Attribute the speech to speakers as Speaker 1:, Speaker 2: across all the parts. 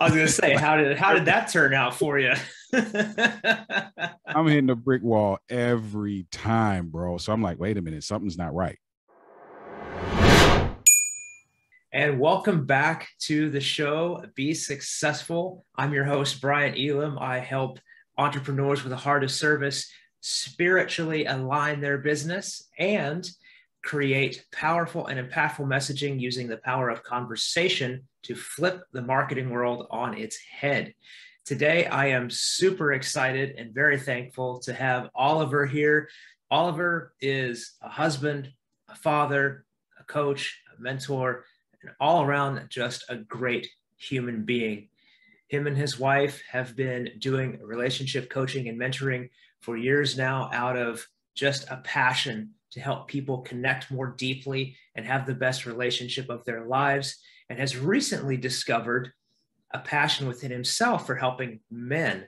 Speaker 1: I was gonna say, how did how did that turn out for you?
Speaker 2: I'm hitting the brick wall every time, bro. So I'm like, wait a minute, something's not right.
Speaker 1: And welcome back to the show, Be Successful. I'm your host, Brian Elam. I help entrepreneurs with a heart of service spiritually align their business and create powerful and impactful messaging using the power of conversation to flip the marketing world on its head. Today, I am super excited and very thankful to have Oliver here. Oliver is a husband, a father, a coach, a mentor, and all around just a great human being. Him and his wife have been doing relationship coaching and mentoring for years now out of just a passion to help people connect more deeply and have the best relationship of their lives, and has recently discovered a passion within himself for helping men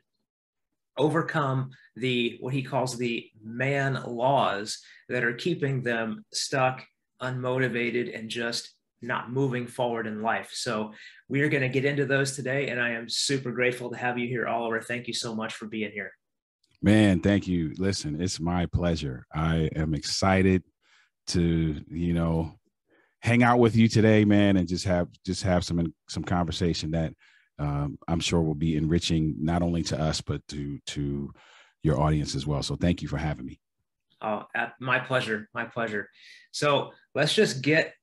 Speaker 1: overcome the what he calls the man laws that are keeping them stuck unmotivated and just not moving forward in life. So we are going to get into those today and i am super grateful to have you here oliver. Thank you so much for being here
Speaker 2: man thank you listen it's my pleasure i am excited to you know hang out with you today man and just have just have some some conversation that um, I'm sure will be enriching not only to us but to to your audience as well. So thank you for having me.
Speaker 1: Oh, my pleasure, my pleasure. So let's just get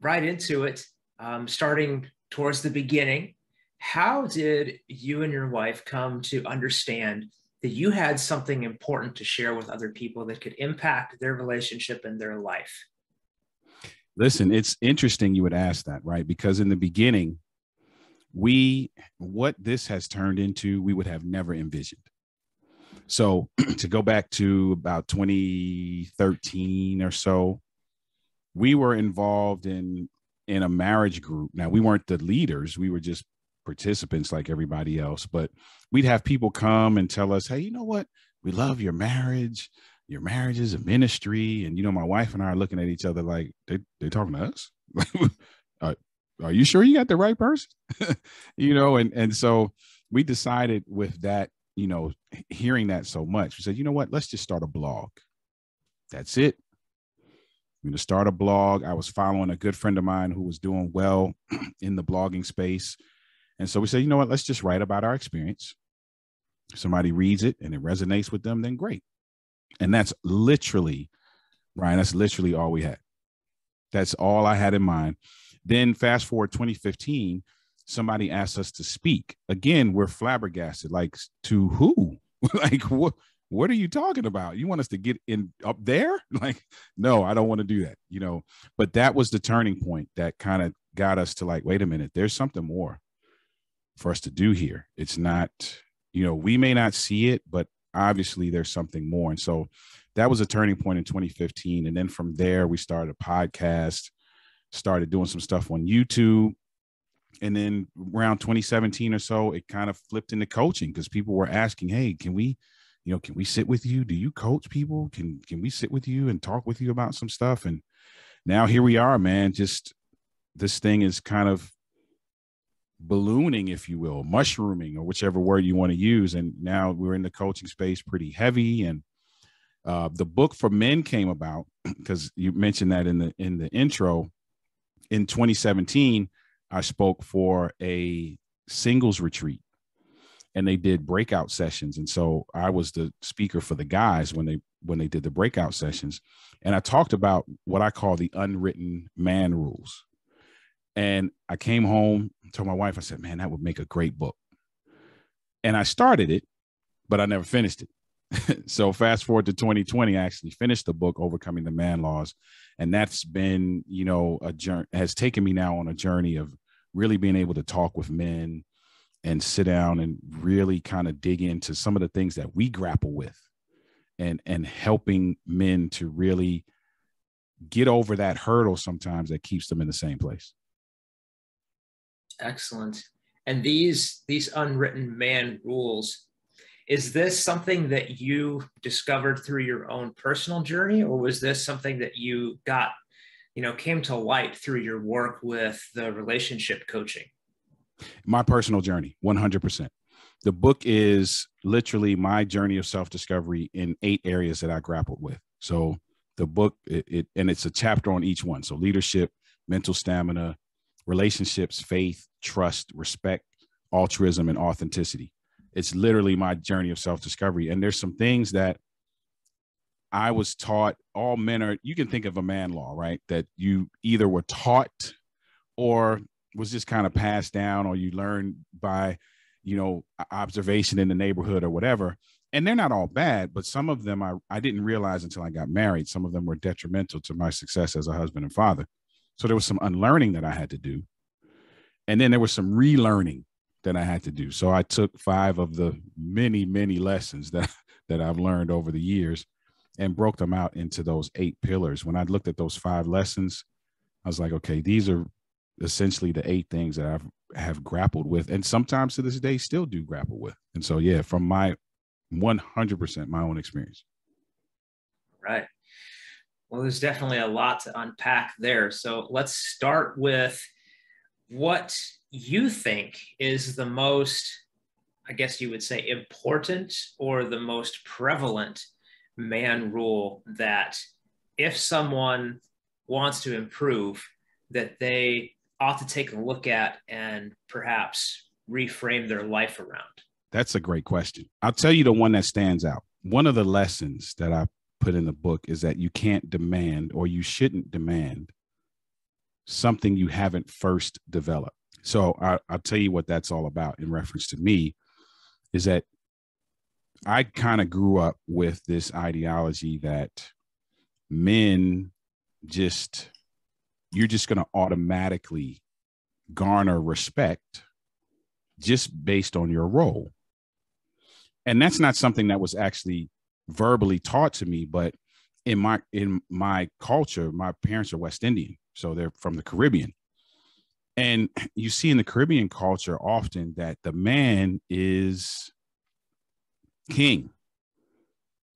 Speaker 1: right into it. Um, starting towards the beginning, how did you and your wife come to understand that you had something important to share with other people that could impact their relationship and their life?
Speaker 2: Listen, it's interesting you would ask that, right? Because in the beginning, we what this has turned into we would have never envisioned so to go back to about 2013 or so we were involved in in a marriage group now we weren't the leaders we were just participants like everybody else but we'd have people come and tell us hey you know what? We love your marriage. Your marriage is a ministry. And you know my wife and i are looking at each other like they, they're talking to us? Are you sure you got the right person? You know and and so we decided with that you know hearing that so much we said you know what? Let's just start a blog. That's it. We're going to start a blog. I was following a good friend of mine who was doing well in the blogging space and so we said you know what let's just write about our experience somebody reads it and it resonates with them then great and that's literally Brian, that's literally all we had that's all i had in mind then fast forward 2015, somebody asked us to speak. Again, we're flabbergasted. Like to who? like what? What are you talking about? You want us to get in up there? Like, no, I don't want to do that. You know, but that was the turning point that kind of got us to like, wait a minute, there's something more for us to do here. It's not, you know, we may not see it, but obviously there's something more. And so that was a turning point in 2015. And then from there, we started a podcast started doing some stuff on YouTube. And then around 2017 or so, it kind of flipped into coaching because people were asking, Hey, can we, you know, can we sit with you? Do you coach people? Can can we sit with you and talk with you about some stuff? And now here we are, man. Just this thing is kind of ballooning, if you will, mushrooming, or whichever word you want to use. And now we're in the coaching space pretty heavy. And uh, the book for men came about because you mentioned that in the in the intro in 2017, I spoke for a singles retreat and they did breakout sessions. And so I was the speaker for the guys when they when they did the breakout sessions. And I talked about what I call the unwritten man rules. And I came home, told my wife, I said, man, that would make a great book. And I started it, but I never finished it. so fast forward to 2020, I actually finished the book, Overcoming the Man Laws. And that's been, you know, a journey has taken me now on a journey of really being able to talk with men and sit down and really kind of dig into some of the things that we grapple with and and helping men to really get over that hurdle sometimes that keeps them in the same place
Speaker 1: excellent and these these unwritten man rules is this something that you discovered through your own personal journey, or was this something that you got, you know, came to light through your work with the relationship coaching?
Speaker 2: My personal journey, 100%. The book is literally my journey of self discovery in eight areas that I grappled with. So the book, it, it, and it's a chapter on each one. So leadership, mental stamina, relationships, faith, trust, respect, altruism, and authenticity. It's literally my journey of self discovery. And there's some things that I was taught all men are, you can think of a man law, right? That you either were taught or was just kind of passed down or you learned by, you know, observation in the neighborhood or whatever. And they're not all bad, but some of them I, I didn't realize until I got married. Some of them were detrimental to my success as a husband and father. So there was some unlearning that I had to do. And then there was some relearning that I had to do. So I took five of the many, many lessons that, that I've learned over the years and broke them out into those eight pillars. When I looked at those five lessons, I was like, okay, these are essentially the eight things that I've have grappled with, and sometimes to this day still do grapple with. And so, yeah, from my 100% my own experience.
Speaker 1: Right. Well, there's definitely a lot to unpack there. So let's start with what you think is the most, I guess you would say, important or the most prevalent man rule that if someone wants to improve, that they ought to take a look at and perhaps reframe their life around?
Speaker 2: That's a great question. I'll tell you the one that stands out. One of the lessons that I put in the book is that you can't demand or you shouldn't demand something you haven't first developed. So I, will tell you what that's all about in reference to me is that I kind of grew up with this ideology that men just, you're just going to automatically garner respect just based on your role. And that's not something that was actually verbally taught to me, but in my in my culture, my parents are West Indian, so they're from the Caribbean. And you see in the Caribbean culture often that the man is king.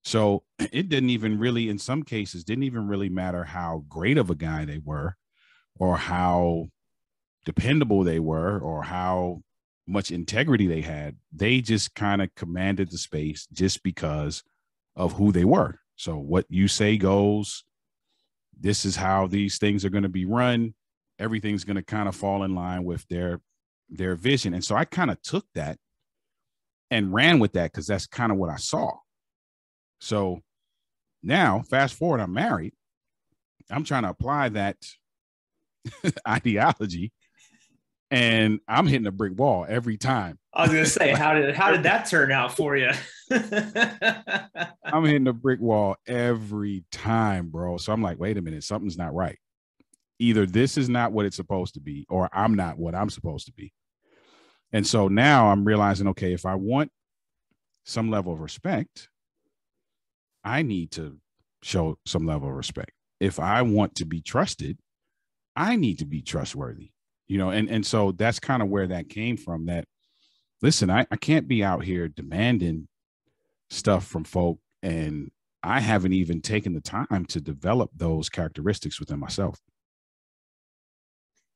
Speaker 2: So it didn't even really, in some cases, didn't even really matter how great of a guy they were or how dependable they were or how much integrity they had. They just kind of commanded the space just because of who they were. So what you say goes. This is how these things are going to be run. Everything's going to kind of fall in line with their their vision. And so I kind of took that and ran with that because that's kind of what I saw. So now, fast forward, I'm married. I'm trying to apply that ideology, and I'm hitting a brick wall every time.
Speaker 1: I was gonna say, how did how did that turn out for you?
Speaker 2: I'm hitting the brick wall every time, bro. So I'm like, wait a minute, something's not right. Either this is not what it's supposed to be, or I'm not what I'm supposed to be. And so now I'm realizing, okay, if I want some level of respect, I need to show some level of respect. If I want to be trusted, I need to be trustworthy. You know, and and so that's kind of where that came from. That listen, I, I can't be out here demanding stuff from folk and I haven't even taken the time to develop those characteristics within myself.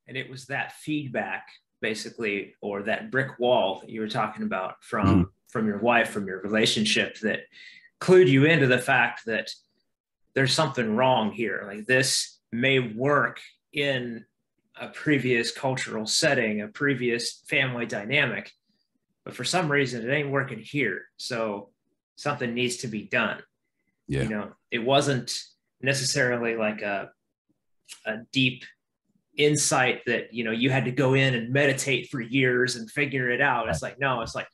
Speaker 1: And it was that feedback basically or that brick wall that you were talking about from mm-hmm. from your wife from your relationship that clued you into the fact that there's something wrong here like this may work in a previous cultural setting a previous family dynamic but for some reason it ain't working here so something needs to be done yeah. you know it wasn't necessarily like a a deep insight that you know you had to go in and meditate for years and figure it out. It's like no, it's like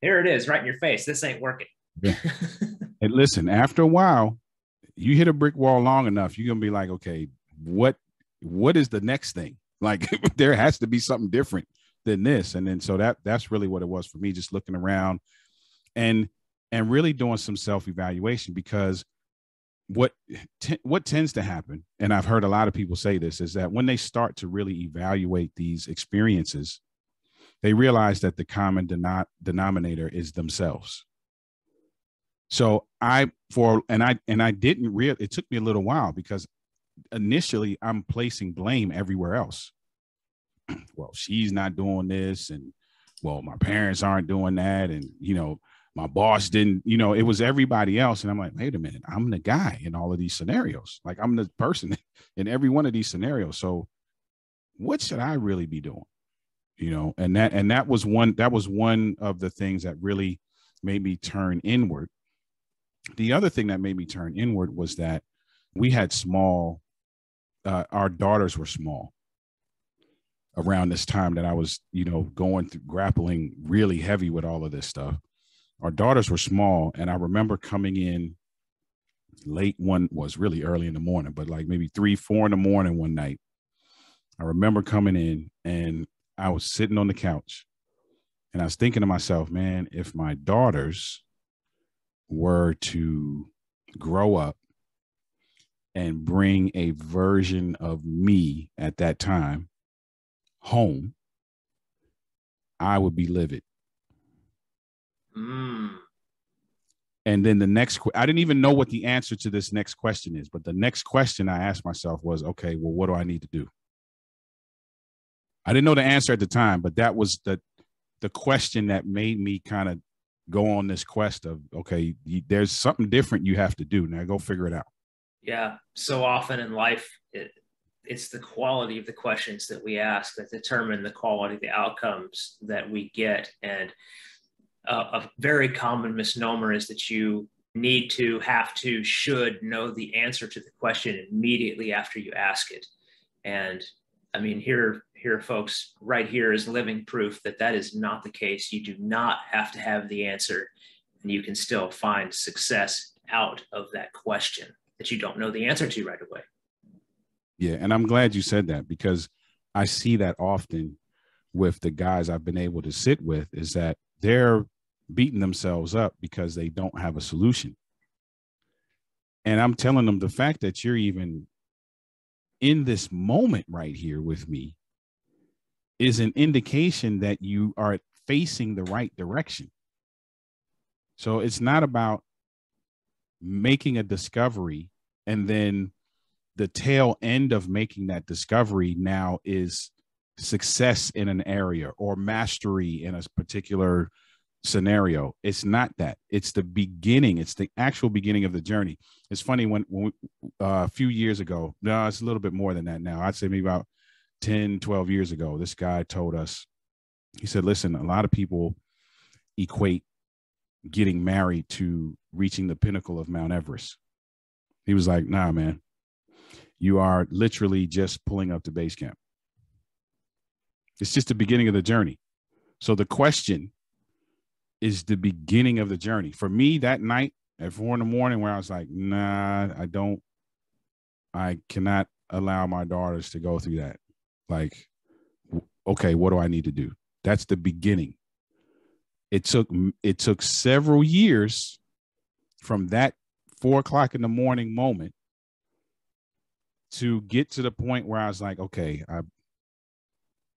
Speaker 1: here it is, right in your face. This ain't working.
Speaker 2: Yeah. and listen, after a while, you hit a brick wall long enough, you're gonna be like, okay, what what is the next thing? Like there has to be something different than this. And then so that that's really what it was for me, just looking around and and really doing some self-evaluation because what what tends to happen and i've heard a lot of people say this is that when they start to really evaluate these experiences they realize that the common denom- denominator is themselves so i for and i and i didn't real it took me a little while because initially i'm placing blame everywhere else well, she's not doing this, and well, my parents aren't doing that, and you know, my boss didn't, you know, it was everybody else. And I'm like, wait a minute, I'm the guy in all of these scenarios. Like I'm the person in every one of these scenarios. So what should I really be doing? You know, and that and that was one that was one of the things that really made me turn inward. The other thing that made me turn inward was that we had small uh, our daughters were small around this time that I was, you know, going through grappling really heavy with all of this stuff. Our daughters were small, and I remember coming in late one was really early in the morning, but like maybe three, four in the morning one night. I remember coming in and I was sitting on the couch and I was thinking to myself, man, if my daughters were to grow up and bring a version of me at that time home, I would be livid. Mm. And then the next, I didn't even know what the answer to this next question is, but the next question I asked myself was, okay, well, what do I need to do? I didn't know the answer at the time, but that was the the question that made me kind of go on this quest of okay, there's something different you have to do. Now go figure it out.
Speaker 1: Yeah, so often in life, it, it's the quality of the questions that we ask that determine the quality of the outcomes that we get. And uh, a very common misnomer is that you need to, have to, should know the answer to the question immediately after you ask it. And I mean, here, here, folks, right here is living proof that that is not the case. You do not have to have the answer, and you can still find success out of that question that you don't know the answer to right away.
Speaker 2: Yeah, and I'm glad you said that because I see that often with the guys I've been able to sit with is that they're beating themselves up because they don't have a solution. And I'm telling them the fact that you're even in this moment right here with me is an indication that you are facing the right direction. So it's not about making a discovery and then the tail end of making that discovery now is success in an area or mastery in a particular scenario. It's not that. It's the beginning. It's the actual beginning of the journey. It's funny when, when we, uh, a few years ago, no, it's a little bit more than that now. I'd say maybe about 10, 12 years ago, this guy told us, he said, listen, a lot of people equate getting married to reaching the pinnacle of Mount Everest. He was like, nah, man, you are literally just pulling up to base camp. It's just the beginning of the journey. So the question is the beginning of the journey. For me, that night at four in the morning, where I was like, nah, I don't, I cannot allow my daughters to go through that. Like, okay, what do I need to do? That's the beginning. It took it took several years from that four o'clock in the morning moment to get to the point where I was like, okay, I,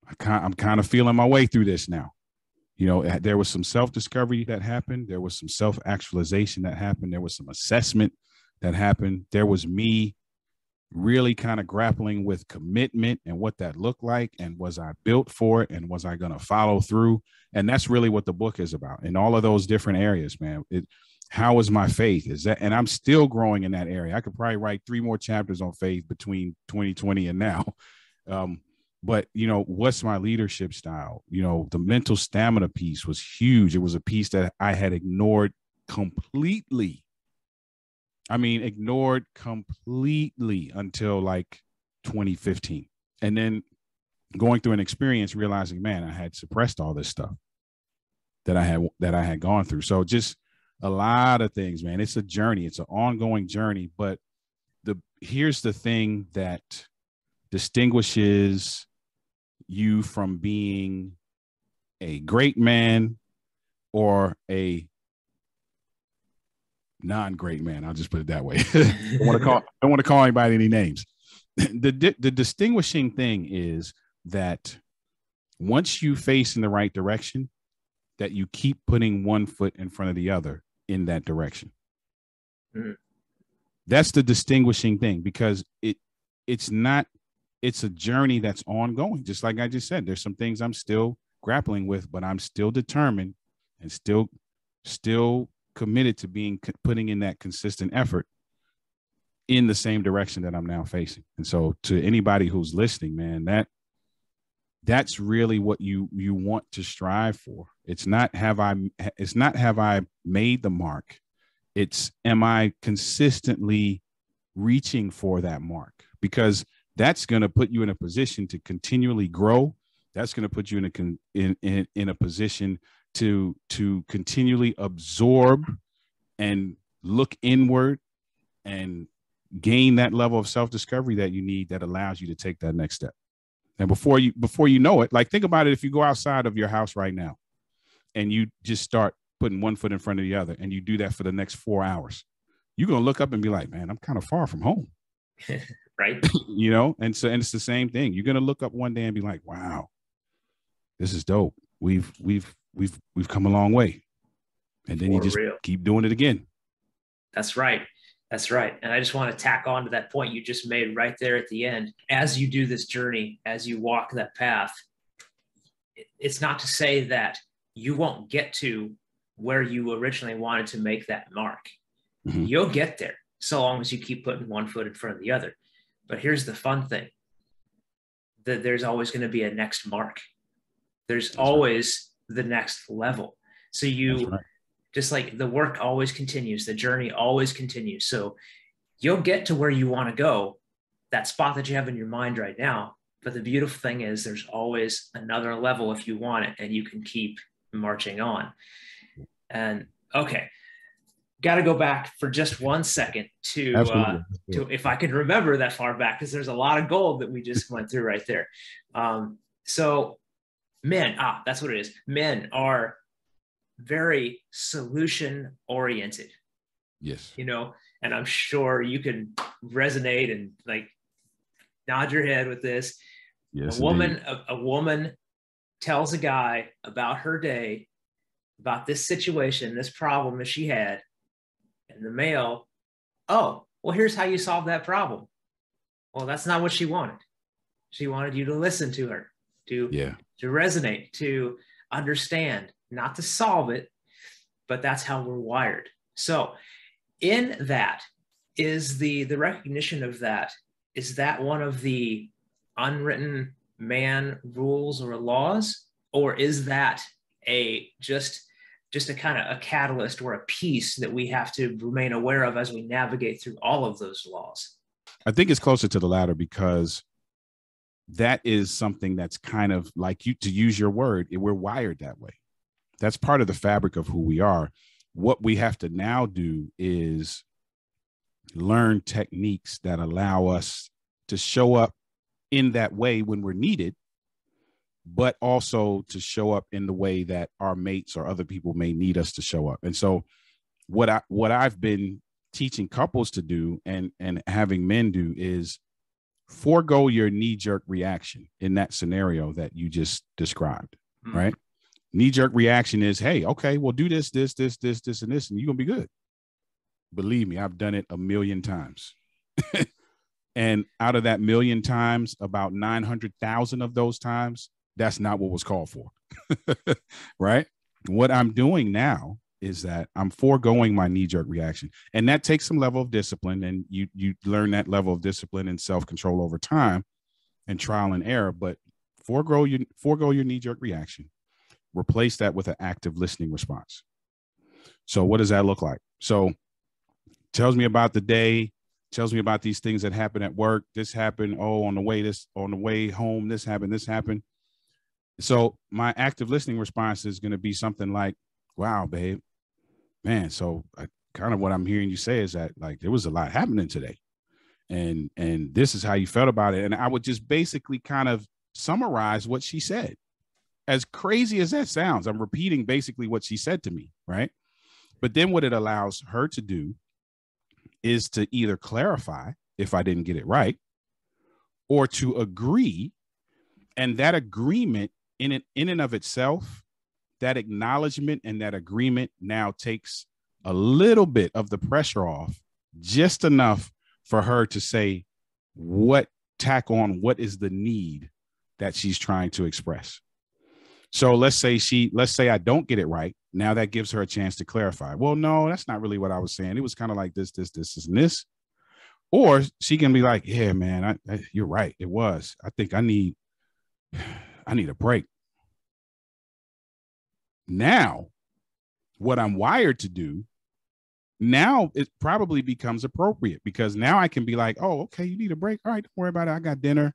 Speaker 2: I kind, I'm kind of feeling my way through this now. You know eh, there was some self-discovery that happened. There was some self-actualization that happened. There was some assessment that happened. There was me really kind of grappling with commitment and what that looked like and was i built for it and was i going to follow through? And that's really what the book is about in all of those different areas man. It how is my faith? Is that and i'm still growing in that area. I could probably write three more chapters on faith between 2020 and now. Um, but you know what's my leadership style? You know the mental stamina piece was huge. It was a piece that i had ignored completely. I mean ignored completely until like 2015 and then going through an experience realizing man i had suppressed all this stuff that i had that i had gone through. So just a lot of things man it's a journey it's an ongoing journey but the here's the thing that distinguishes you from being a great man or a non-great man. I'll just put it that way. I want to call I don't want to call anybody any names. The the distinguishing thing is that once you face in the right direction, that you keep putting one foot in front of the other in that direction. Mm-hmm. That's the distinguishing thing because it it's not it's a journey that's ongoing. Just like I just said, there's some things I'm still grappling with, but I'm still determined and still still committed to being putting in that consistent effort in the same direction that I'm now facing. And so to anybody who's listening, man, that that's really what you you want to strive for. It's not have I it's not have I made the mark. It's am I consistently reaching for that mark? Because that's going to put you in a position to continually grow. That's going to put you in a con, in, in in a position to to continually absorb and look inward and gain that level of self-discovery that you need that allows you to take that next step. And before you before you know it, like think about it if you go outside of your house right now and you just start putting one foot in front of the other and you do that for the next 4 hours. You're going to look up and be like, "Man, I'm kind of far from home."
Speaker 1: right?
Speaker 2: you know, and so and it's the same thing. You're going to look up one day and be like, "Wow. This is dope. We've we've we've we've come a long way." And then For you just real. keep doing it again.
Speaker 1: That's right. That's right. And I just want to tack on to that point you just made right there at the end. As you do this journey, as you walk that path, it's not to say that you won't get to where you originally wanted to make that mark. Mm-hmm. You'll get there so long as you keep putting one foot in front of the other. But here's the fun thing that there's always going to be a next mark. There's That's always right. the next level. So you right just like the work always continues, the journey always continues. So you'll get to where you want to go, that spot that you have in your mind right now. But the beautiful thing is there's always another level if you want it and you can keep marching on. And okay, got to go back for just one second to uh, to if I can remember that far back because there's a lot of gold that we just went through right there. Um, so men, ah, that's what it is. Men are very solution oriented.
Speaker 2: Yes.
Speaker 1: You know, and I'm sure you can resonate and like nod your head with this. Yes. A woman, a, a woman tells a guy about her day, about this situation, this problem that she had, and the male, oh, well, here's how you solve that problem. Well, that's not what she wanted. She wanted you to listen to her, to
Speaker 2: yeah,
Speaker 1: to resonate, to understand, not to solve it, but that's how we're wired. So, in that is the the recognition of that. Is that one of the unwritten man rules or laws? Or is that a just just a kind of a catalyst or a piece that we have to remain aware of as we navigate through all of those laws?
Speaker 2: I think it's closer to the latter because that is something that's kind of like you to use your word we're wired that way. That's part of the fabric of who we are. What we have to now do is learn techniques that allow us to show up in that way when we're needed but also to show up in the way that our mates or other people may need us to show up. And so what i what i've been teaching couples to do and and having men do is forego your knee jerk reaction in that scenario that you just described mm-hmm. right knee jerk reaction is, hey, okay, well, do this, this, this, this, this, and this, and you're gonna be good. Believe me, I've done it a million times. and out of that million times, about 900,000 of those times, that's not what was called for. right? What I'm doing now is that I'm foregoing my knee jerk reaction. And that takes some level of discipline. And you you learn that level of discipline and self-control over time and trial and error. But forego your forego your knee jerk reaction replace that with an active listening response. So what does that look like? So tells me about the day, tells me about these things that happen at work. This happened. Oh, on the way this on the way home, this happened, this happened. So my active listening response is going to be something like, "Wow, babe, man." So I, kind of what I'm hearing you say is that like there was a lot happening today, and and this is how you felt about it. And I would just basically kind of summarize what she said as crazy as that sounds, I'm repeating basically what she said to me, right? But then what it allows her to do is to either clarify if I didn't get it right or to agree. And that agreement in it, in and of itself, that acknowledgement and that agreement now takes a little bit of the pressure off, just enough for her to say, what tack on what is the need that she's trying to express. So let's say she, let's say I don't get it right. Now that gives her a chance to clarify. Well, no, that's not really what I was saying. It was kind of like this, this, this, this, and this. Or she can be like, "Yeah, man, I, I, you're right. It was. I think I need, I need a break." Now, what I'm wired to do, now it probably becomes appropriate because now I can be like, "Oh, okay, you need a break. All right, don't worry about it. I got dinner.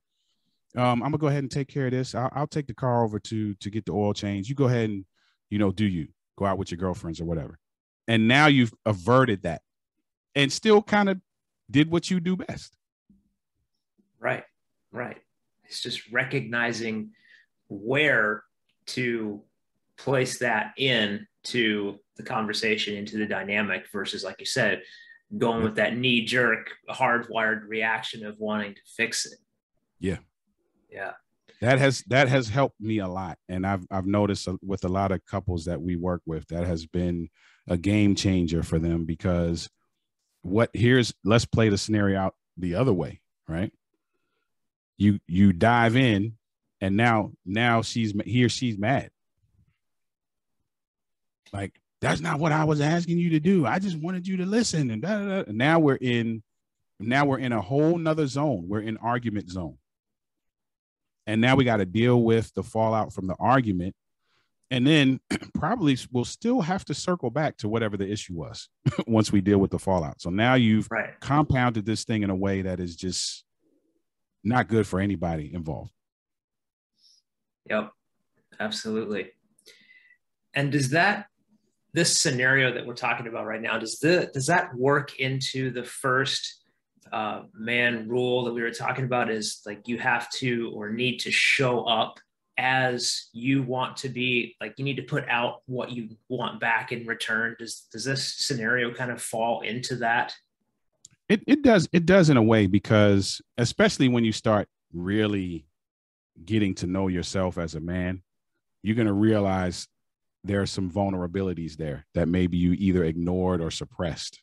Speaker 2: Um, I'm gonna go ahead and take care of this. I'll, I'll take the car over to to get the oil change. You go ahead and, you know, do you go out with your girlfriends or whatever." And now you've averted that, and still kind of did what you do best.
Speaker 1: Right, right. It's just recognizing where to place that in to the conversation, into the dynamic versus, like you said, going with that knee jerk, hardwired reaction of wanting to fix it.
Speaker 2: Yeah.
Speaker 1: Yeah.
Speaker 2: That has that has helped me a lot, and I've I've noticed with a lot of couples that we work with that has been a game changer for them because what here's let's play the scenario out the other way, right? You you dive in and now now she's he or she's mad. Like that's not what I was asking you to do. I just wanted you to listen and, da, da, da. and now we're in now we're in a whole nother zone. We're in argument zone. And now we got to deal with the fallout from the argument and then probably we'll still have to circle back to whatever the issue was once we deal with the fallout. So now you've
Speaker 1: right.
Speaker 2: compounded this thing in a way that is just not good for anybody involved.
Speaker 1: Yep, absolutely. And does that this scenario that we're talking about right now does the does that work into the first uh, man rule that we were talking about? Is like you have to or need to show up as you want to be like you need to put out what you want back in return does does this scenario kind of fall into that
Speaker 2: it, it does it does in a way because especially when you start really getting to know yourself as a man you're going to realize there are some vulnerabilities there that maybe you either ignored or suppressed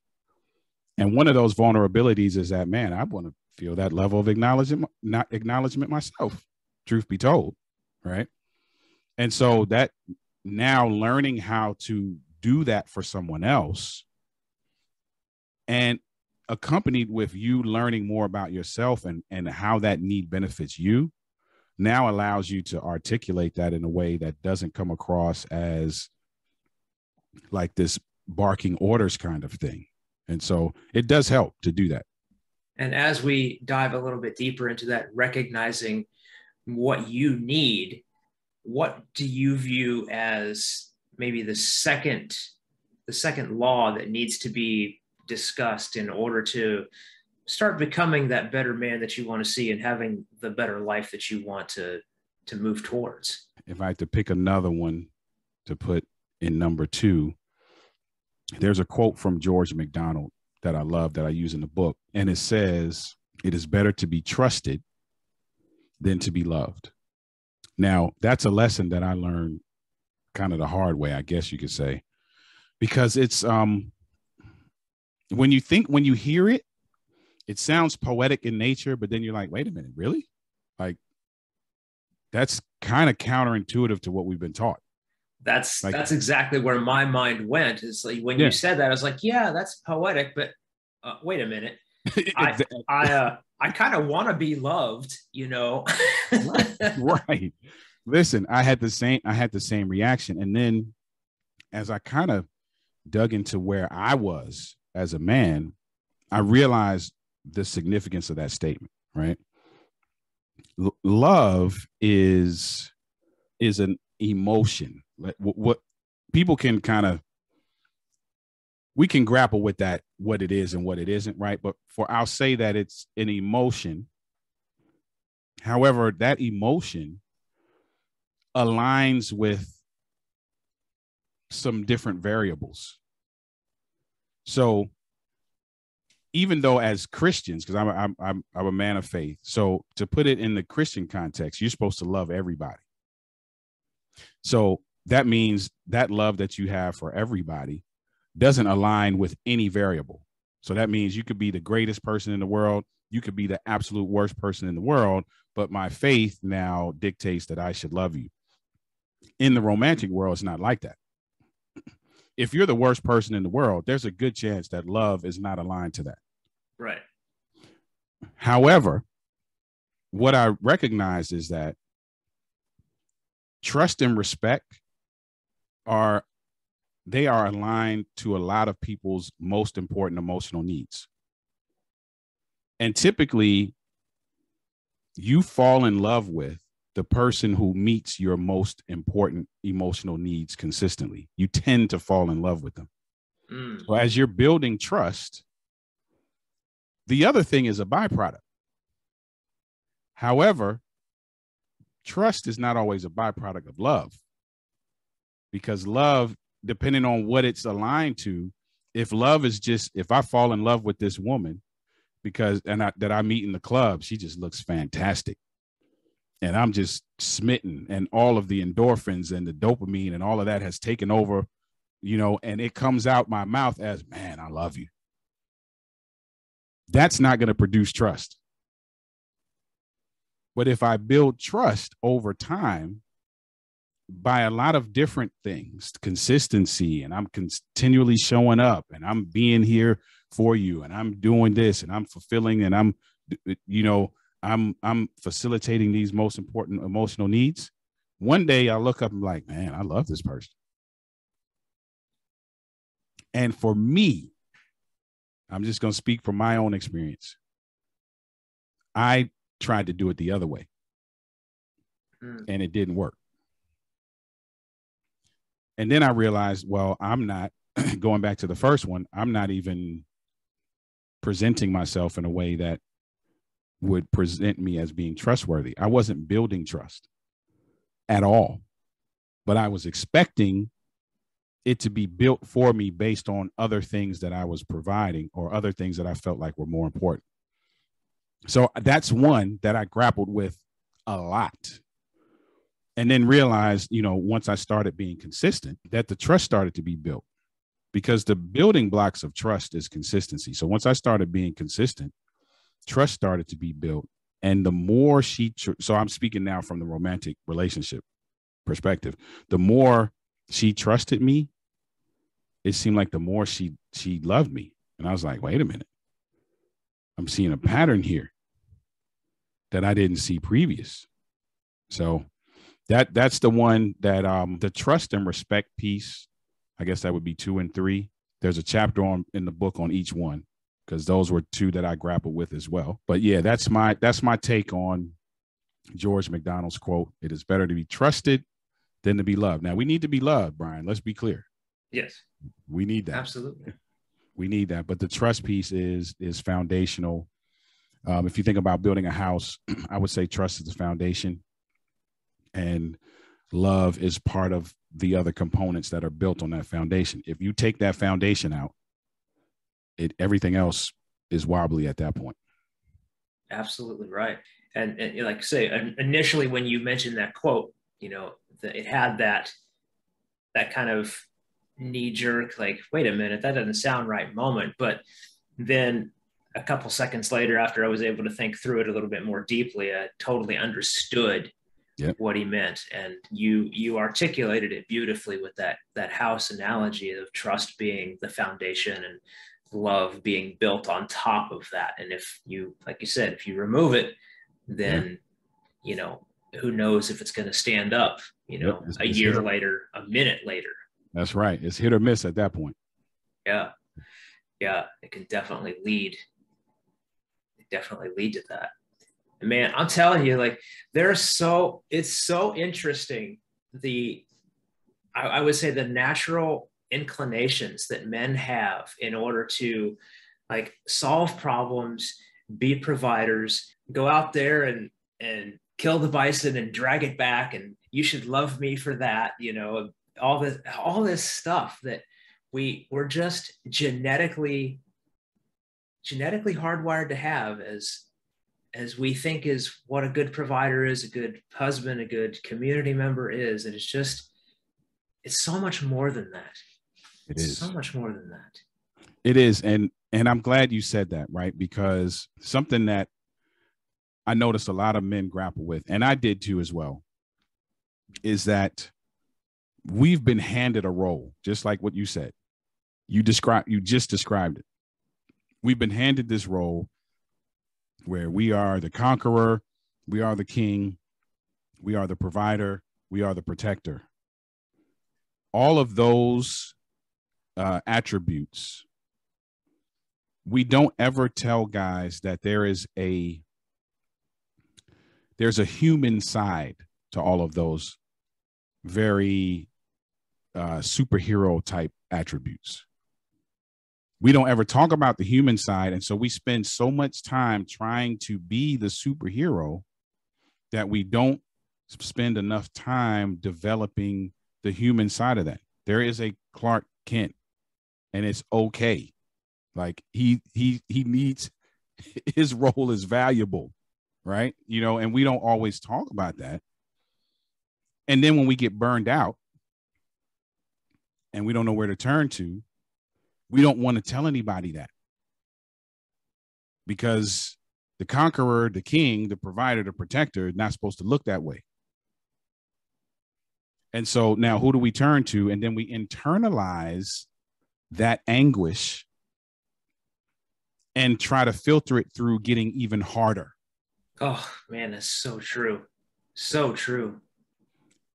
Speaker 2: and one of those vulnerabilities is that man i want to feel that level of acknowledgement not acknowledgement myself truth be told right? And so that now learning how to do that for someone else and accompanied with you learning more about yourself and and how that need benefits you now allows you to articulate that in a way that doesn't come across as like this barking orders kind of thing. And so it does help to do that.
Speaker 1: And as we dive a little bit deeper into that recognizing what you need, what do you view as maybe the second the second law that needs to be discussed in order to start becoming that better man that you want to see and having the better life that you want to to move towards
Speaker 2: if i had to pick another one to put in number two there's a quote from george macdonald that i love that i use in the book and it says it is better to be trusted than to be loved. Now, that's a lesson that I learned kind of the hard way, I guess you could say, because it's um when you think when you hear it, it sounds poetic in nature, but then you're like, wait a minute, really? Like that's kind of counterintuitive to what we've been taught.
Speaker 1: That's like, that's exactly where my mind went. Is like when yeah. you said that, I was like, yeah, that's poetic, but uh, wait a minute. I, I uh, I kind of want to be loved, you know.
Speaker 2: right. right. Listen, I had the same I had the same reaction and then as I kind of dug into where I was as a man, I realized the significance of that statement, right? L- love is is an emotion. What, what people can kind of we can grapple with that what it is and what it isn't right but for i'll say that it's an emotion however that emotion aligns with some different variables so even though as christians because I'm, I'm i'm i'm a man of faith so to put it in the christian context you're supposed to love everybody so that means that love that you have for everybody doesn't align with any variable. So that means you could be the greatest person in the world you could be the absolute worst person in the world, but my faith now dictates that I should love you. In the romantic world, it's not like that. If you're the worst person in the world, there's a good chance that love is not aligned to that.
Speaker 1: Right.
Speaker 2: However, what I recognize is that trust and respect are they are aligned to a lot of people's most important emotional needs. And typically, you fall in love with the person who meets your most important emotional needs consistently. You tend to fall in love with them. Mm. So, as you're building trust, the other thing is a byproduct. However, trust is not always a byproduct of love because love depending on what it's aligned to if love is just if i fall in love with this woman because and I, that i meet in the club she just looks fantastic and i'm just smitten and all of the endorphins and the dopamine and all of that has taken over you know and it comes out my mouth as man i love you. That's not going to produce trust. But if i build trust over time by a lot of different things consistency and i'm continually showing up and i'm being here for you and i'm doing this and i'm fulfilling and i'm you know i'm i'm facilitating these most important emotional needs. One day i look up and like man i love this person. And for me i'm just going to speak from my own experience. I tried to do it the other way. Mm. and it didn't work. And then I realized, well, I'm not going back to the first one, I'm not even presenting myself in a way that would present me as being trustworthy. I wasn't building trust at all, but I was expecting it to be built for me based on other things that I was providing or other things that I felt like were more important. So that's one that I grappled with a lot and then realized, you know, once I started being consistent, that the trust started to be built because the building blocks of trust is consistency. So once I started being consistent, trust started to be built. And the more she, so I'm speaking now from the romantic relationship perspective, the more she trusted me, it seemed like the more she she loved me. And I was like, wait a minute. I'm seeing a pattern here that I didn't see previous. So that that's the one that um the trust and respect piece i guess that would be two and three there's a chapter on in the book on each one because those were two that i grappled with as well. But yeah that's my that's my take on george MacDonald's quote it is better to be trusted than to be loved. Now we need to be loved brian. Let's be clear.
Speaker 1: Yes.
Speaker 2: We need that.
Speaker 1: Absolutely.
Speaker 2: We need that. But the trust piece is is foundational. Um, if you think about building a house i would say trust is the foundation and love is part of the other components that are built on that foundation. If you take that foundation out, it everything else is wobbly at that point.
Speaker 1: Absolutely right. And, and like I say, initially when you mentioned that quote, you know, the, it had that that kind of knee jerk, like, wait a minute, that doesn't sound right moment. But then a couple seconds later, after I was able to think through it a little bit more deeply, I totally understood yep. what he meant and you you articulated it beautifully with that that house analogy of trust being the foundation and love being built on top of that. And if you like you said if you remove it then you know who knows if it's going to stand up you know yep. a year later a minute later.
Speaker 2: That's right. It's hit or miss at that point.
Speaker 1: Yeah. Yeah it can definitely lead definitely lead to that. Man, I'm telling you, like they're so it's so interesting. The I, I would say the natural inclinations that men have in order to like solve problems, be providers, go out there and and kill the bison and drag it back and you should love me for that, you know, all this all this stuff that we we're just genetically genetically hardwired to have as as we think is what a good provider is, a good husband, a good community member is. And it's just, it's so much more than that.
Speaker 2: It is
Speaker 1: so much more than that.
Speaker 2: It is. And and I'm glad you said that, right? Because something that I noticed a lot of men grapple with, and I did too as well, is that we've been handed a role, just like what you said. You describe you just described it. We've been handed this role where we are the conqueror, we are the king, we are the provider, we are the protector. All of those uh, attributes, we don't ever tell guys that there is a there's a human side to all of those very uh, superhero type attributes. We don't ever talk about the human side. And so we spend so much time trying to be the superhero that we don't spend enough time developing the human side of that. There is a Clark Kent, and it's okay. Like he he he needs his role is valuable, right? You know, and we don't always talk about that. And then when we get burned out and we don't know where to turn to, we don't want to tell anybody that. Because the conqueror, the king, the provider, the protector is not supposed to look that way. And so now who do we turn to? And then we internalize that anguish and try to filter it through getting even harder.
Speaker 1: Oh, man, that's so true. So true.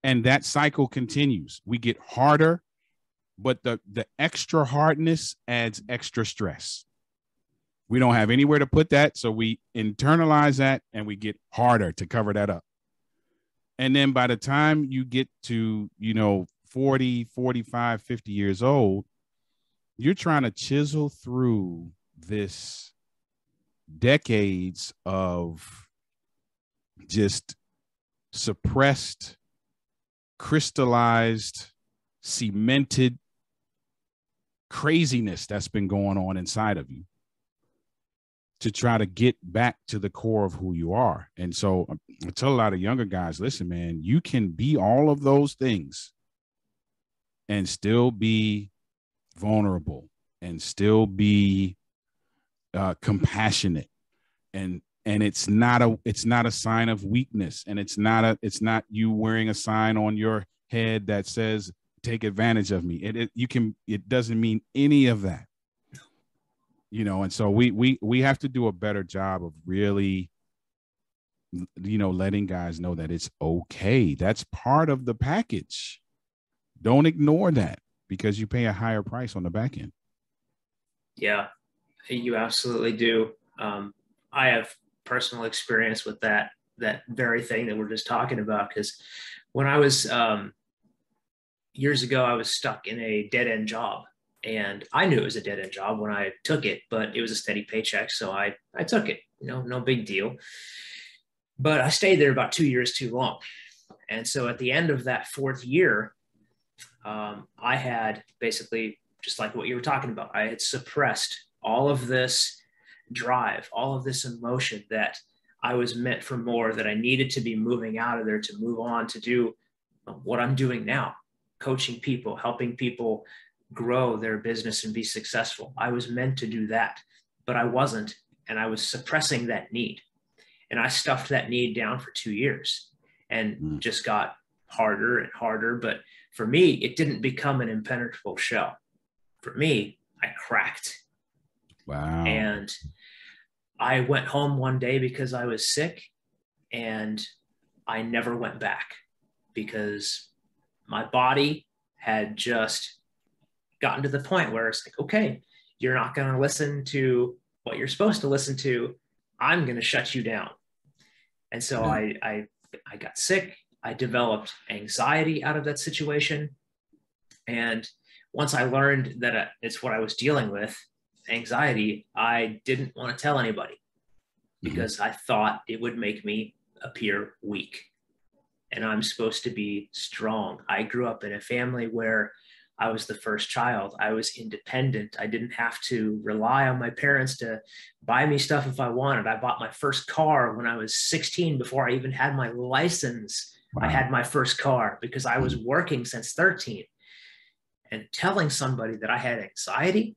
Speaker 2: And that cycle continues. We get harder, but the, the extra hardness adds extra stress. We don't have anywhere to put that. So we internalize that and we get harder to cover that up. And then by the time you get to, you know, 40, 45, 50 years old, you're trying to chisel through this decades of just suppressed, crystallized, cemented craziness that's been going on inside of you to try to get back to the core of who you are. And so um, I tell a lot of younger guys, listen, man, you can be all of those things and still be vulnerable and still be uh, compassionate. And and it's not a it's not a sign of weakness. And it's not a it's not you wearing a sign on your head that says take advantage of me. It, it you can it doesn't mean any of that. You know and so we we we have to do a better job of really you know letting guys know that it's okay. That's part of the package. Don't ignore that because you pay a higher price on the back end
Speaker 1: yeah you absolutely do um, i have personal experience with that that very thing that we're just talking about because when i was um, years ago i was stuck in a dead-end job and I knew it was a dead end job when I took it, but it was a steady paycheck, so I I took it. You know, no big deal. But I stayed there about two years too long, and so at the end of that fourth year, um, I had basically just like what you were talking about. I had suppressed all of this drive, all of this emotion that I was meant for more. That I needed to be moving out of there to move on to do what I'm doing now coaching people, helping people grow their business and be successful. I was meant to do that, but I wasn't. And I was suppressing that need. And I stuffed that need down for two years and mm. just got harder and harder. But for me, it didn't become an impenetrable shell. For me, I cracked.
Speaker 2: Wow.
Speaker 1: And I went home one day because I was sick and I never went back because my body had just gotten to the point where it's like, okay, you're not going to listen to what you're supposed to listen to. I'm going to shut you down. And so mm-hmm. I, I, I got sick. I developed anxiety out of that situation. And once I learned that uh, it's what I was dealing with, anxiety, I didn't want to tell anybody mm-hmm. because I thought it would make me appear weak. And I'm supposed to be strong. I grew up in a family where I was the first child. I was independent. I didn't have to rely on my parents to buy me stuff if I wanted. I bought my first car when I was 16 before I even had my license. Wow. I had my first car because I was mm. working since 13. And telling somebody that I had anxiety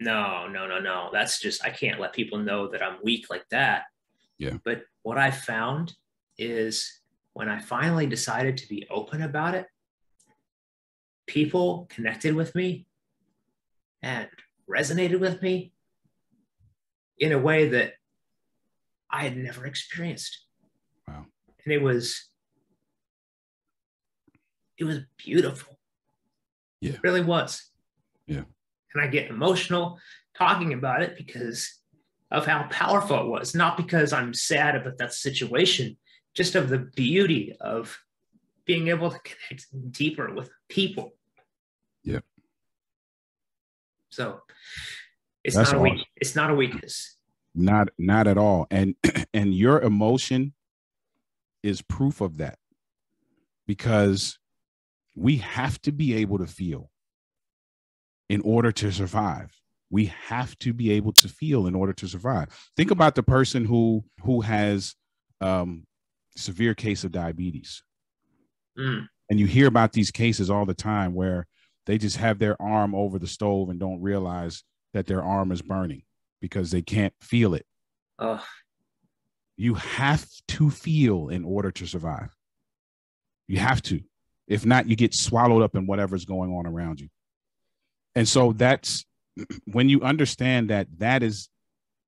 Speaker 1: no, no, no, no. That's just, I can't let people know that I'm weak like that.
Speaker 2: Yeah.
Speaker 1: But what I found is when I finally decided to be open about it, people connected with me and resonated with me in a way that I had never experienced.
Speaker 2: Wow.
Speaker 1: And it was it was beautiful.
Speaker 2: Yeah.
Speaker 1: It really was.
Speaker 2: Yeah.
Speaker 1: And I get emotional talking about it because of how powerful it was, not because I'm sad about that situation, just of the beauty of being able to connect deeper with people.
Speaker 2: Yeah.
Speaker 1: So it's
Speaker 2: That's
Speaker 1: not a weak,
Speaker 2: awesome.
Speaker 1: it's not a weakness.
Speaker 2: Not not at all. And and your emotion is proof of that. Because we have to be able to feel in order to survive. We have to be able to feel in order to survive. Think about the person who who has um severe case of diabetes.
Speaker 1: Mm,
Speaker 2: And you hear about these cases all the time where they just have their arm over the stove and don't realize that their arm is burning because they can't feel it.
Speaker 1: oh,
Speaker 2: You have to feel in order to survive. You have to. If not, you get swallowed up in whatever's going on around you. And so that's when you understand that that is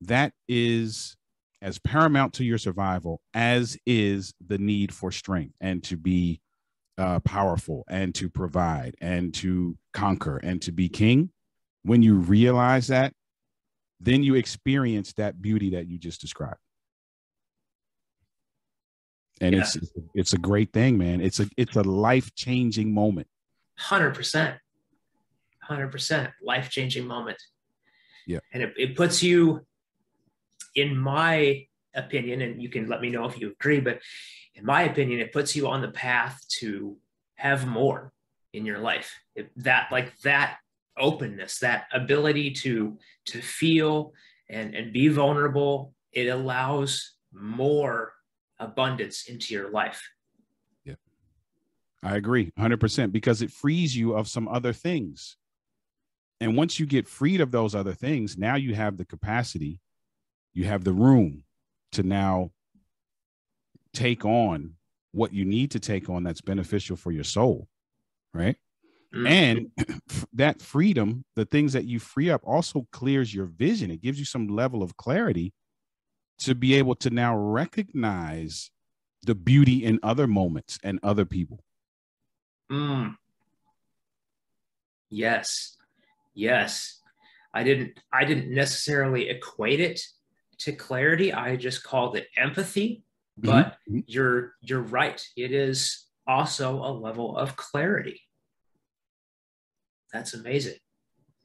Speaker 2: that is as paramount to your survival as is the need for strength and to be uh, powerful and to provide and to conquer and to be king. When you realize that, then you experience that beauty that you just described. And
Speaker 1: Yeah.
Speaker 2: it's it's a great thing, man. It's a it's a life changing moment.
Speaker 1: 100%. 100% life changing moment.
Speaker 2: Yeah.
Speaker 1: And it, it puts you, in my opinion, and you can let me know if you agree, but in my opinion, it puts you on the path to have more in your life. It, that, like that openness, that ability to, to feel and, and be vulnerable, it allows more abundance into your life. Yeah.
Speaker 2: I agree 100% because it frees you of some other things. And once you get freed of those other things, now you have the capacity, you have the room to now take on what you need to take on that's beneficial for your soul. Right.
Speaker 1: Mm.
Speaker 2: And that freedom, the things that you free up, also clears your vision. It gives you some level of clarity to be able to now recognize the beauty in other moments and other people.
Speaker 1: Mm. Yes. Yes. I didn't I didn't necessarily equate it to clarity. I just called it empathy, but
Speaker 2: Mhm.
Speaker 1: you're you're right. It is also a level of clarity. That's amazing.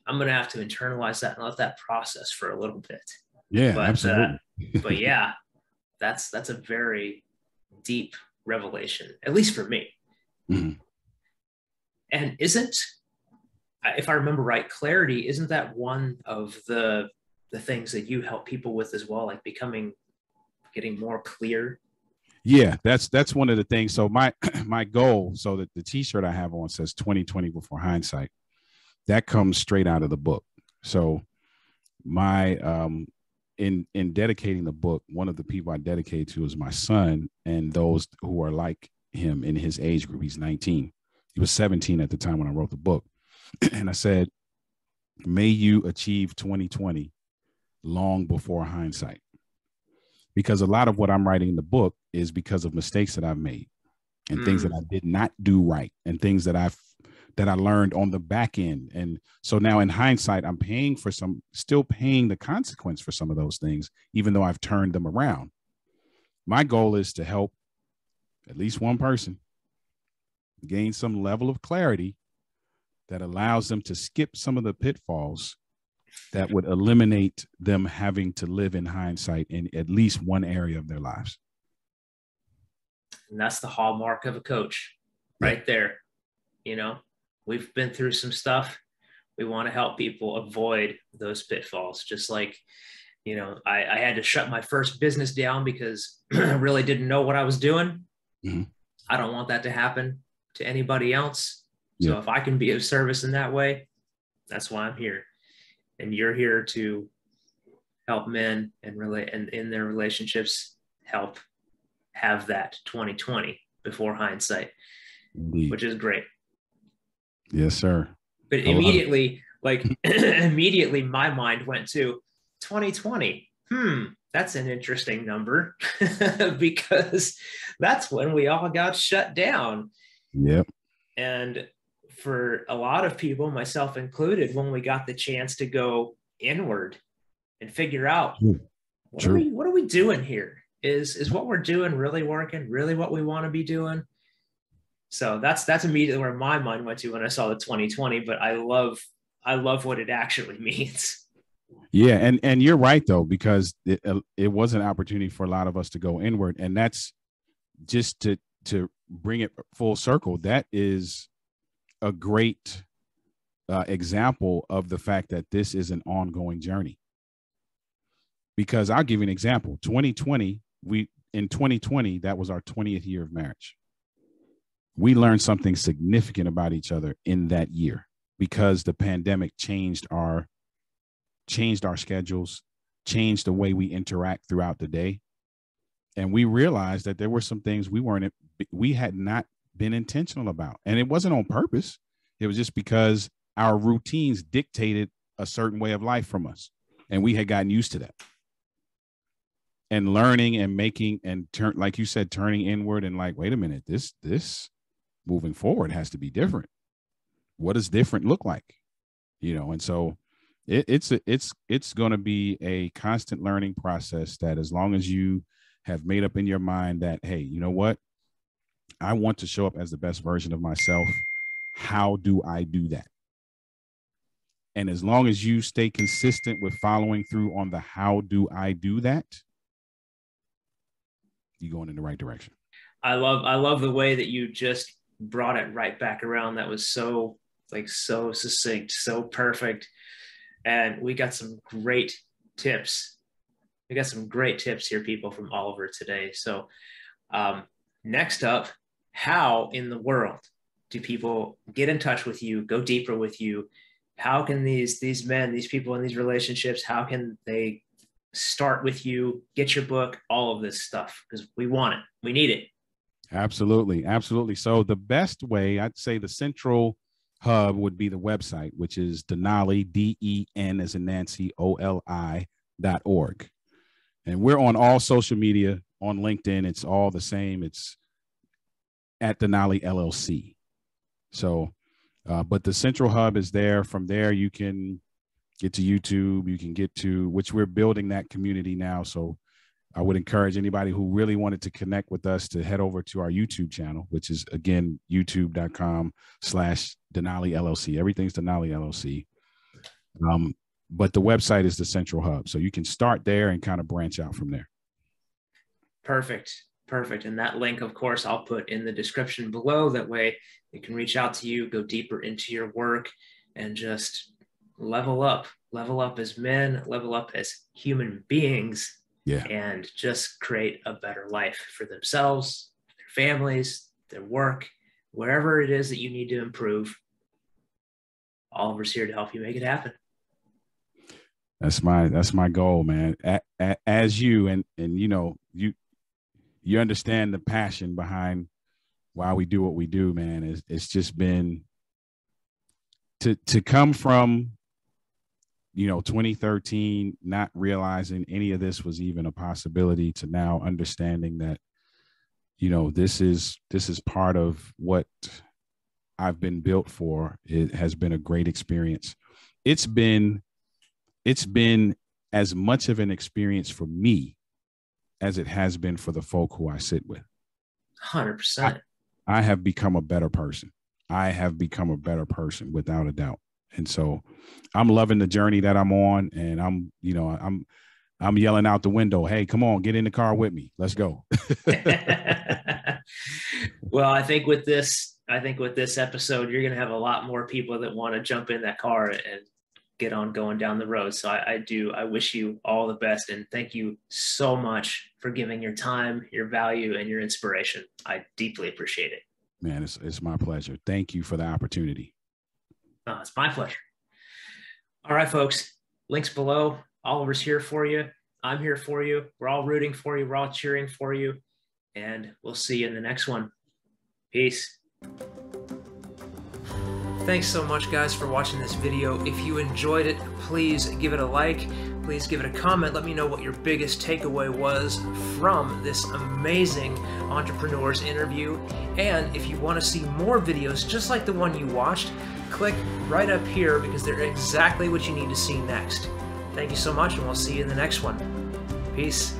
Speaker 1: I'm going to have to internalize that and let that process for a little bit.
Speaker 2: Yeah,
Speaker 1: But, uh,
Speaker 2: absolutely.
Speaker 1: But yeah, that's that's a very deep revelation, at least for me.
Speaker 2: Mhm.
Speaker 1: And isn't, if I remember right, clarity isn't that one of the the things that you help people with as well, like becoming, getting more clear.
Speaker 2: Yeah, that's that's one of the things. So my my goal, so that the T-shirt I have on says 2020 before hindsight. That comes straight out of the book. So my um in in dedicating the book, one of the people I dedicated to is my son and those who are like him in his age group. He's 19. He was 17 at the time when I wrote the book. and I said, may you achieve 2020 long before hindsight. Because a lot of what I'm writing in the book is because of mistakes that I've made and things hmm. that I did not do right and things that I've that I learned on the back end. And so now in hindsight, I'm paying for some, still paying the consequence for some of those things, even though I've turned them around. My goal is to help at least one person gain some level of clarity that allows them to skip some of the pitfalls that would eliminate them having to live in hindsight in at least one area of their lives.
Speaker 1: And that's the hallmark of a coach right there. You know, we've been through some stuff. We want to help people avoid those pitfalls. Just like, you know, I, I had to shut my first business down because I really didn't know what I was doing.
Speaker 2: Mhm.
Speaker 1: I don't want that to happen to anybody else. So
Speaker 2: Yeah.
Speaker 1: if I can be of service in that way, that's why I'm here. and you're here to help men and really and in their relationships help have that 2020 before hindsight, Indeed. which is great.
Speaker 2: Yes, sir.
Speaker 1: But immediately, like immediately, my mind went to 2020. Hmm, that's an interesting number because that's when we all got shut down.
Speaker 2: Yep.
Speaker 1: And for a lot of people, myself included, when we got the chance to go inward and figure out what, Are we, what are we doing here? Is is what we're doing really working? Really what we want to be doing? So that's that's immediately where my mind went to when I saw the 2020. But I love I love what it actually means.
Speaker 2: Yeah, and and you're right though because it uh, it was an opportunity for a lot of us to go inward, and that's just to to bring it full circle. That is a great uh, example of the fact that this is an ongoing journey. Because I'll give you an example. 2020, we in 2020 that was our 20th year of marriage. We learned something significant about each other in that year because the pandemic changed our changed our schedules, changed the way we interact throughout the day. And we realized that there were some things we weren't, we had not been intentional about. And it wasn't on purpose, it was just because our routines dictated a certain way of life from us. And we had gotten used to that. And learning and making and turn, like you said, turning inward and like, wait a minute, this, this moving forward has to be different. What does different look like? You know, and so it, it's a, it's it's going to be a constant learning process that as long as you have made up in your mind that hey you know what i want to show up as the best version of myself how do i do that and as long as you stay consistent with following through on the how do i do that you're going in the right direction
Speaker 1: i love i love the way that you just brought it right back around that was so like so succinct so perfect and we got some great tips. We got some great tips here, people, from Oliver today. So, um, next up, how in the world do people get in touch with you, go deeper with you? How can these these men, these people in these relationships, how can they start with you, get your book, all of this stuff? Because we want it, we need it.
Speaker 2: Absolutely, absolutely. So the best way, I'd say, the central hub would be the website, which is Denoli, D E N as in Nancy, O L I dot org. And we're on all social media on LinkedIn. It's all the same. It's at Denoli LLC. So, uh, but the central hub is there. From there, you can get to YouTube. You can get to which we're building that community now. So I would encourage anybody who really wanted to connect with us to head over to our YouTube channel, which is again youtube.com slash Denoli LLC. Everything's Denoli LLC. Um, but the website is the central hub. So you can start there and kind of branch out from there.
Speaker 1: Perfect. Perfect. And that link, of course, I'll put in the description below. That way they can reach out to you, go deeper into your work, and just level up, level up as men, level up as human beings
Speaker 2: yeah.
Speaker 1: and just create a better life for themselves, their families, their work, wherever it is that you need to improve. Oliver's here to help you make it happen.
Speaker 2: That's my that's my goal, man. A, a, as you and and you know you you understand the passion behind why we do what we do, man. It's, it's just been to to come from you know 2013 not realizing any of this was even a possibility to now understanding that you know this is this is part of what i've been built for. It has been a great experience. It's been it's been as much of an experience for me as it has been for the folk who i sit with.
Speaker 1: 100%
Speaker 2: I, I have become a better person. I have become a better person without a doubt and so I'm loving the journey that I'm on. And I'm, you know, I'm, I'm yelling out the window, hey, come on, get in the car with me. Let's go.
Speaker 1: well, I think with this, I think with this episode, you're going to have a lot more people that want to jump in that car and get on going down the road. So I, I, do, I wish you all the best. And thank you so much for giving your time, your value, and your inspiration. I deeply appreciate it.
Speaker 2: Man, it's, it's my pleasure. Thank you for the opportunity.
Speaker 1: Oh, it's my pleasure. All right, folks. links below. Oliver's here for you. I'm here for you. We're all rooting for you. We're all cheering for you. And we'll see you in the next one. Peace. Thanks so much, guys, for watching this video. If you enjoyed it, please give it a like. Please give it a comment. Let me know what your biggest takeaway was from this amazing entrepreneur's interview. And if you want to see more videos just like the one you watched, click right up here because they're exactly what you need to see next. Thank you so much, and we'll see you in the next one. Peace.